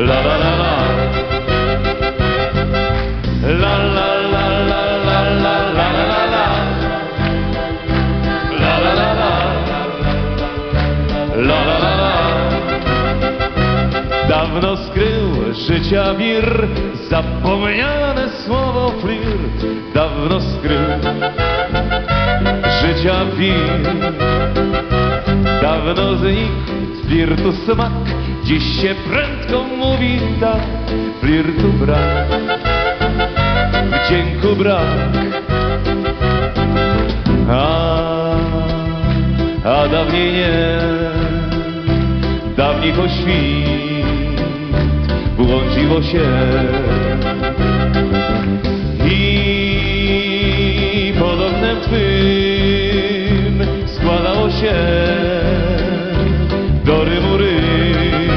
La la la la. La la la la la la la la la la. La la la la. La la la la. Dawno skrył życia wir Zapomniane słowo flirt Dawno skrył życia wir Dawno znikł flirtu smak Dziś się prędko mówi tak Flirtu brak Wdzięku brak. A, a dawniej nie Dawniej to świt Błądziło się Do rymu rym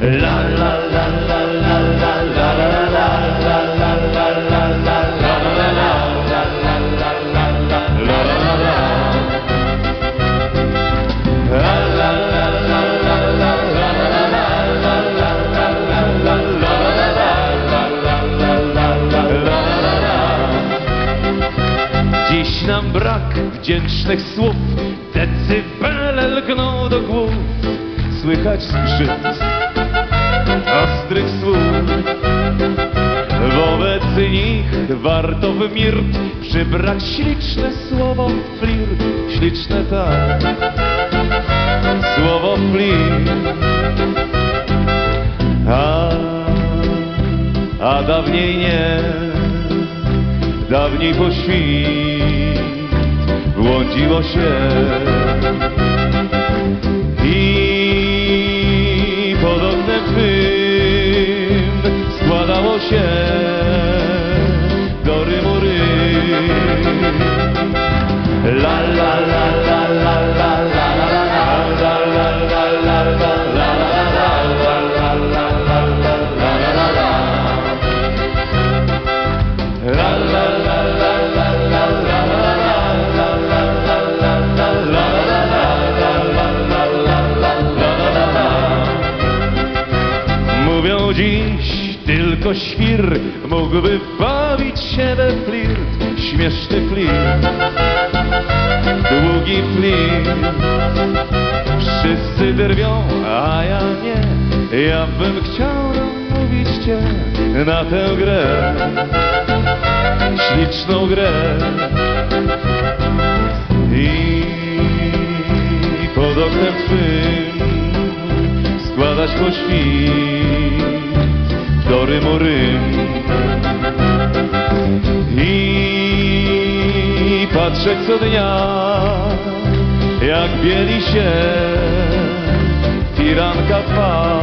La la la la la la la la la la la la la la Dziś nam brak wdzięcznych słów, lgną do głów, słychać skrzyt ostrych słów. Wobec nich warto w mirt przybrać śliczne słowo flirt, śliczne tak, słowo flirt. A, a dawniej nie, dawniej po świt błądziło się dziś tylko świr mógłby bawić się we flirt, śmieszny flirt, długi flirt. Wszyscy drwią, a ja nie, ja bym chciał namówić cię na tę grę, śliczną grę. I pod oknem twym składać po świt do rymu rym i patrzeć co dnia jak bieli się firanka twa